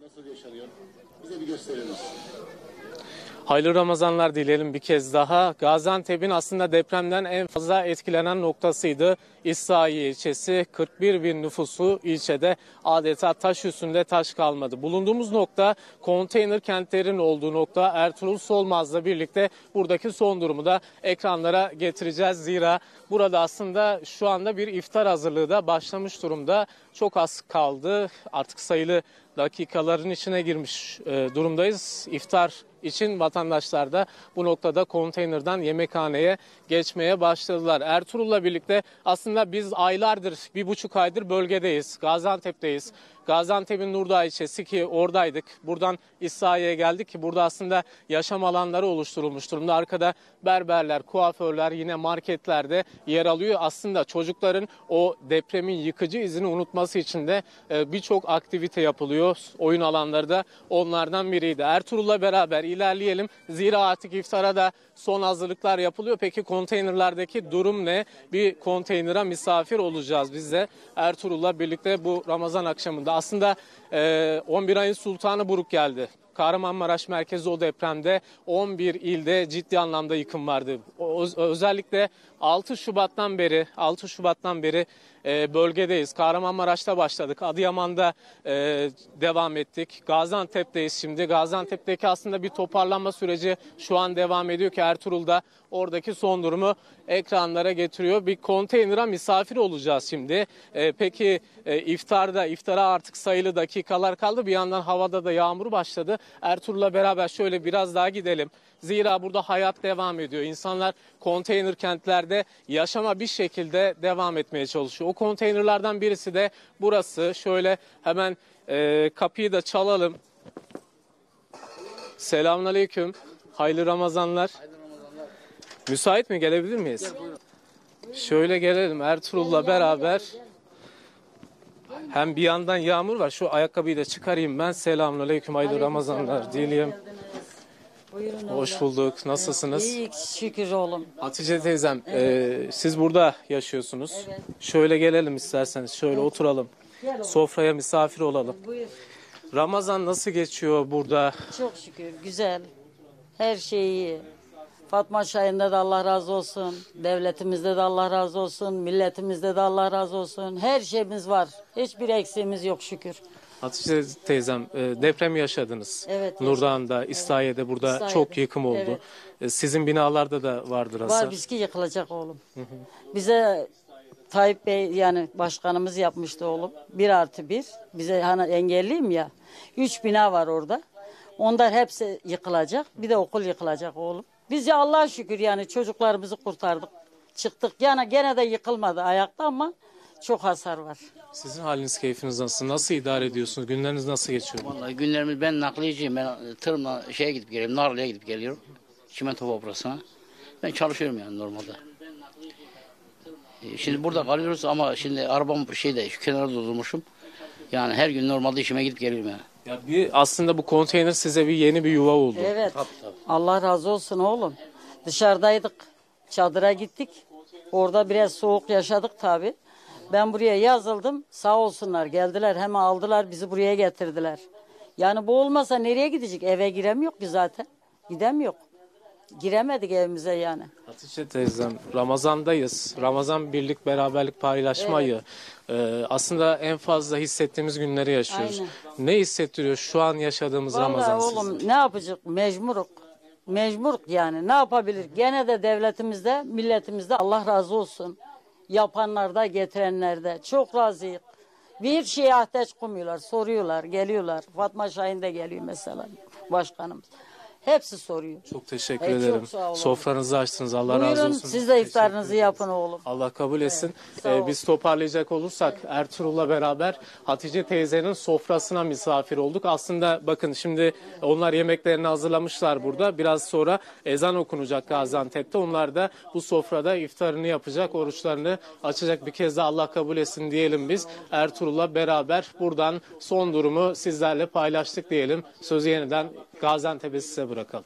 Nasıl yaşanıyor? Bize bir gösteriniz. Hayırlı Ramazanlar dileyelim bir kez daha. Gaziantep'in aslında depremden en fazla etkilenen noktasıydı. İslahiye ilçesi 41 bin nüfusu ilçede adeta taş üstünde taş kalmadı. Bulunduğumuz nokta konteyner kentlerin olduğu nokta Ertuğrul Solmaz'la birlikte buradaki son durumu da ekranlara getireceğiz. Zira burada aslında şu anda bir iftar hazırlığı da başlamış durumda. Çok az kaldı artık sayılı dakikaların içine girmiş e, durumdayız. İftar için vatandaşlar da bu noktada konteynerden yemekhaneye geçmeye başladılar. Ertuğrul'la birlikte aslında biz aylardır, bir buçuk aydır bölgedeyiz. Gaziantep'teyiz. Gaziantep'in Nurdağ ilçesi ki oradaydık. Buradan İslahiye'ye geldik ki burada aslında yaşam alanları oluşturulmuş durumda. Arkada berberler, kuaförler yine marketlerde yer alıyor. Aslında çocukların o depremin yıkıcı izini unutması için de e, birçok aktivite yapılıyor. Oyun alanları da onlardan biriydi. Ertuğrul'la beraber ilerleyelim. Zira artık iftara da son hazırlıklar yapılıyor. Peki konteynerlardaki durum ne? Bir konteynere misafir olacağız biz de. Ertuğrul'la birlikte bu Ramazan akşamında. Aslında e, 11 ayın sultanı Buruk geldi. Kahramanmaraş merkezi o depremde 11 ilde ciddi anlamda yıkım vardı. Özellikle 6 Şubat'tan beri 6 Şubat'tan beri e, bölgedeyiz. Kahramanmaraş'ta başladık. Adıyaman'da e, devam ettik. Gaziantep'teyiz şimdi. Gaziantep'teki aslında bir toparlanma süreci şu an devam ediyor ki Ertuğrul'da oradaki son durumu ekranlara getiriyor. Bir konteynere misafir olacağız şimdi. E, peki e, iftarda, iftara artık sayılı dakikalar kaldı. Bir yandan havada da yağmur başladı. Ertuğrul'la beraber şöyle biraz daha gidelim. Zira burada hayat devam ediyor. İnsanlar konteyner kentlerde yaşama bir şekilde devam etmeye çalışıyor. O konteynerlardan birisi de burası. Şöyle hemen e, kapıyı da çalalım. Selamünaleyküm. Hayırlı Ramazanlar. Müsait mi? Gelebilir miyiz? Şöyle gelelim Ertuğrul'la beraber. Hem bir yandan yağmur var. Şu ayakkabıyı da çıkarayım ben. Selamünaleyküm. Hayırlı Ramazanlar dileyim. Buyurun Hoş bulduk. Nasılsınız? İyi şükür oğlum. Hatice teyzem, e, siz burada yaşıyorsunuz. Şöyle gelelim isterseniz. Şöyle oturalım. Sofraya misafir olalım. Buyur. Ramazan nasıl geçiyor burada? Çok şükür güzel. Her şey iyi. Fatma Şahin'de de Allah razı olsun. Devletimizde de Allah razı olsun. Milletimizde de Allah razı olsun. Her şeyimiz var. Hiçbir eksiğimiz yok şükür. Hatice teyzem, e, deprem yaşadınız. Evet, Nurdağ'ında, İslahiye'de burada İslahiye'de, çok yıkım oldu. evet. E, sizin binalarda da vardır hasar. Var bizki yıkılacak oğlum. Bize Tayyip Bey yani başkanımız yapmıştı oğlum. Bir artı bir. Bize hani engelliyim ya. Üç bina var orada. Onlar hepsi yıkılacak. Bir de okul yıkılacak oğlum. Biz ya Allah'a şükür yani çocuklarımızı kurtardık. Çıktık. Yani gene de yıkılmadı ayakta ama çok hasar var. Sizin haliniz, keyfiniz nasıl? Nasıl idare ediyorsunuz? Günleriniz nasıl geçiyor? Vallahi günlerimiz ben nakliyeciyim. Ben tırımla şeye gidip geliyorum. Narlı'ya gidip geliyorum. Çimento fabrikasına. Ben çalışıyorum yani normalde. Ee, Şimdi burada kalıyoruz ama şimdi arabam şeyde şu kenara durdurmuşum. Yani her gün normalde işime gidip geliyorum yani. Ya bir aslında bu konteyner size bir yeni bir yuva oldu. Evet. Allah razı olsun oğlum. Dışarıdaydık. Çadıra gittik. Orada biraz soğuk yaşadık tabi. Ben buraya yazıldım. Sağ olsunlar geldiler hemen aldılar bizi buraya getirdiler. Yani bu olmasa nereye gidecek? Eve giremiyor ki zaten. Gidemiyor. Giremedik evimize yani. Hatice teyzem, Ramazan'dayız. Ramazan birlik, beraberlik, paylaşma ayı. Ee, aslında en fazla hissettiğimiz günleri yaşıyoruz. Ne hissettiriyor şu an yaşadığımız Ramazan Vallahi size? oğlum ne yapacak? Mecburuk. Mecburuk yani. Ne yapabilir? Gene de devletimizde, milletimizde Allah razı olsun. Yapanlarda, getirenlerde. Çok razıyım. Bir şeye ateş koymuyorlar, soruyorlar, geliyorlar. Fatma Şahin de geliyor mesela, başkanımız. Hepsi soruyor. Çok teşekkür çok ederim. sağ olun. Sofranızı açtınız. Allah razı Buyurun olsun. siz de iftarınızı yapın oğlum. Allah kabul etsin. sağ Ee, biz toparlayacak olursak Ertuğrul'la beraber Hatice teyzenin sofrasına misafir olduk. Aslında bakın şimdi onlar yemeklerini hazırlamışlar burada. Biraz sonra ezan okunacak Gaziantep'te. Onlar da bu sofrada iftarını yapacak, oruçlarını açacak. Bir kez de Allah kabul etsin diyelim biz. Ertuğrul'la beraber buradan son durumu sizlerle paylaştık diyelim. Sözü yeniden Gaziantep'e size bırakalım.